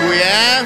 五元